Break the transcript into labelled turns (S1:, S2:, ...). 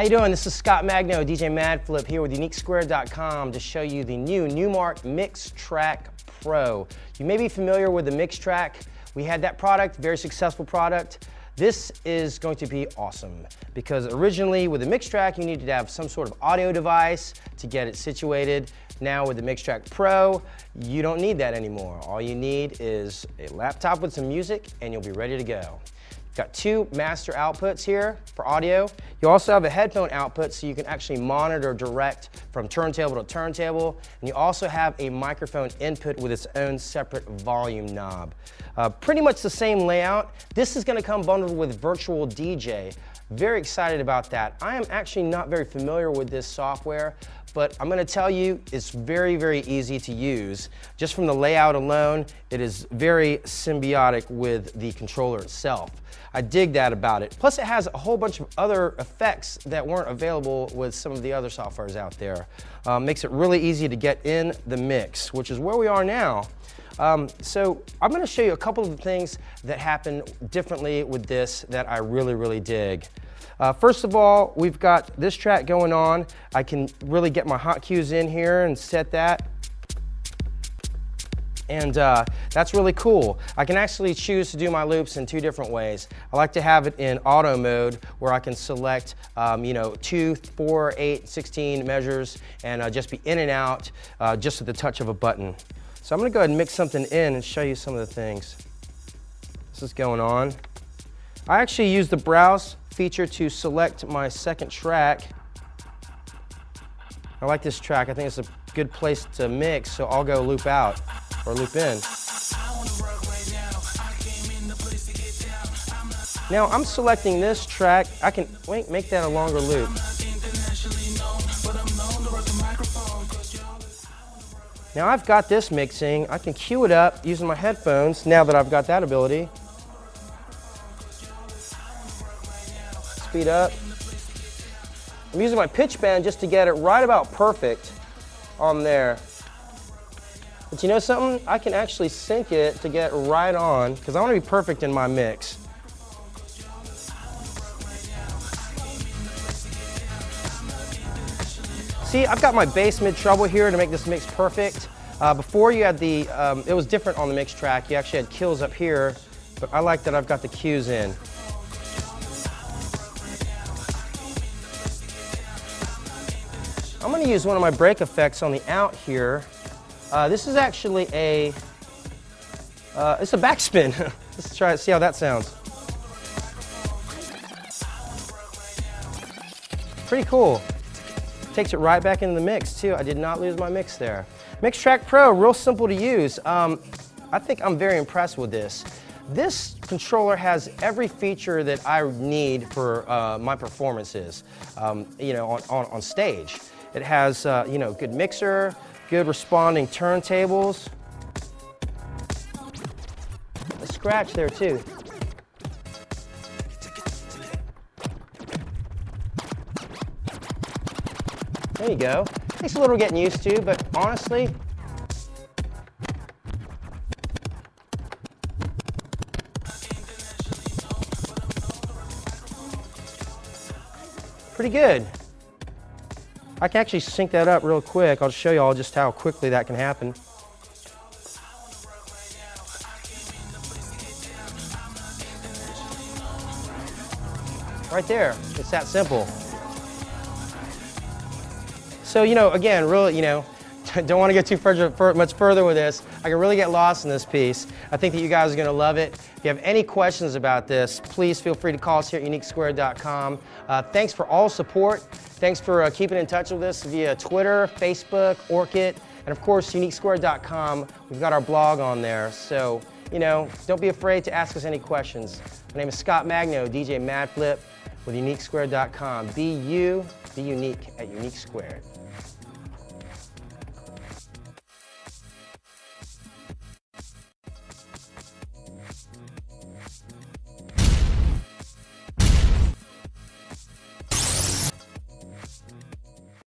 S1: How you doing? This is Scott Magno, DJ Madflip here with UniqueSquared.com to show you the new Numark MixTrack Pro. You may be familiar with the MixTrack. We had that product, very successful product. This is going to be awesome because originally with the MixTrack you needed to have some sort of audio device to get it situated. Now with the MixTrack Pro, you don't need that anymore. All you need is a laptop with some music and you'll be ready to go. Got two master outputs here for audio. You also have a headphone output so you can actually monitor direct from turntable to turntable. And you also have a microphone input with its own separate volume knob. Uh, pretty much the same layout. This is gonna come bundled with Virtual DJ. Very excited about that. I am actually not very familiar with this software, but I'm gonna tell you it's very, very easy to use. Just from the layout alone, it is very symbiotic with the controller itself. I dig that about it. Plus it has a whole bunch of other effects that weren't available with some of the other softwares out there. Um, makes it really easy to get in the mix, which is where we are now. Um, so I'm gonna show you a couple of things that happen differently with this that I really, really dig. Uh, first of all, we've got this track going on. I can really get my hot cues in here and set that. And uh, that's really cool. I can actually choose to do my loops in two different ways. I like to have it in auto mode where I can select, um, you know, two, four, eight, 16 measures and uh, just be in and out uh, just at the touch of a button. So I'm gonna go ahead and mix something in and show you some of the things. This is going on. I actually use the browse feature to select my second track. I like this track. I think it's a good place to mix, so I'll go loop out or loop in. Now I'm selecting this track. I can wait, make that a longer loop. Now I've got this mixing. I can cue it up using my headphones now that I've got that ability. speed up. I'm using my pitch bend just to get it right about perfect on there. But you know something? I can actually sync it to get right on because I want to be perfect in my mix. See, I've got my bass mid treble here to make this mix perfect. Uh, before you had the, um, it was different on the mix track. You actually had kills up here, but I like that I've got the cues in. I'm going to use one of my break effects on the out here. Uh, this is actually a, uh, it's a backspin. Let's try it, see how that sounds. Pretty cool. Takes it right back into the mix too. I did not lose my mix there. MixTrack Pro, real simple to use. Um, I think I'm very impressed with this. This controller has every feature that I need for uh, my performances, um, you know, on, on, on stage. It has, uh, you know, good mixer, good responding turntables. A scratch there too. There you go. Takes a little getting used to, but honestly, pretty good. I can actually sync that up real quick. I'll show you all just how quickly that can happen. Right there, it's that simple. So, you know, again, really, you know, don't want to get too further, much further with this. I can really get lost in this piece. I think that you guys are going to love it. If you have any questions about this, please feel free to call us here at uniquesquared.com. Uh, thanks for all support. Thanks for uh, keeping in touch with us via Twitter, Facebook, Orkut, and of course, uniquesquared.com. We've got our blog on there. So, you know, don't be afraid to ask us any questions. My name is Scott Magno, DJ Madflip with uniquesquared.com. Be you, be unique at Unique.